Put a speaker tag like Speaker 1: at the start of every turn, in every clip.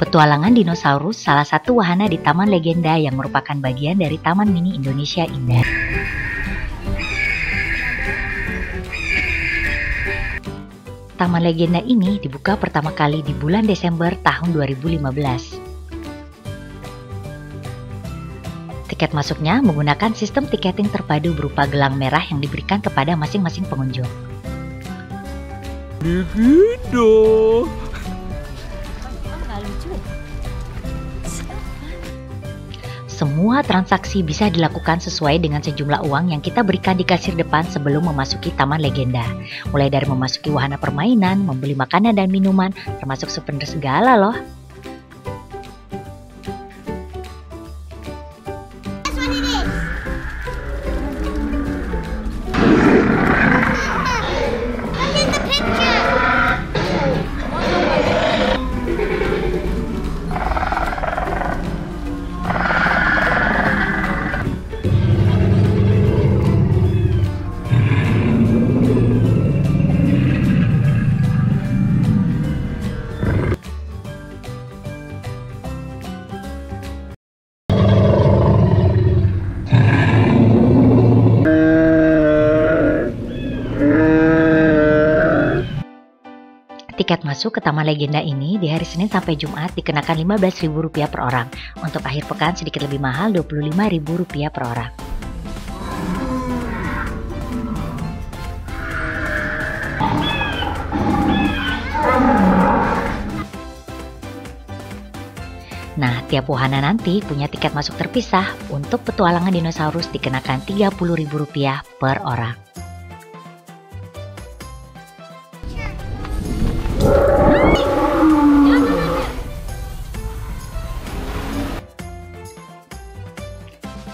Speaker 1: Petualangan dinosaurus salah satu wahana di Taman Legenda yang merupakan bagian dari Taman Mini Indonesia Indah. Taman Legenda ini dibuka pertama kali di bulan Desember tahun 2015. Tiket masuknya menggunakan sistem tiketing terpadu berupa gelang merah yang diberikan kepada masing-masing pengunjung.
Speaker 2: Legenda.
Speaker 1: Semua transaksi bisa dilakukan sesuai dengan sejumlah uang yang kita berikan di kasir depan sebelum memasuki Taman Legenda. Mulai dari memasuki wahana permainan, membeli makanan dan minuman, termasuk souvenir segala loh. 弟弟 Tiket masuk ke Taman Legenda ini di hari Senin sampai Jumat dikenakan Rp15.000 per orang. Untuk akhir pekan sedikit lebih mahal Rp25.000 per orang. Nah, tiap wahana nanti punya tiket masuk terpisah. Untuk petualangan dinosaurus dikenakan Rp30.000 per orang.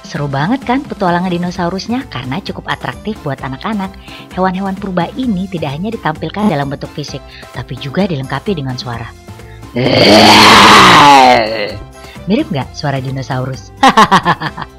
Speaker 1: Seru banget kan petualangan dinosaurusnya karena cukup atraktif buat anak-anak. Hewan-hewan purba ini tidak hanya ditampilkan dalam bentuk fisik, tapi juga dilengkapi dengan suara. Mirip nggak suara dinosaurus? Hahaha.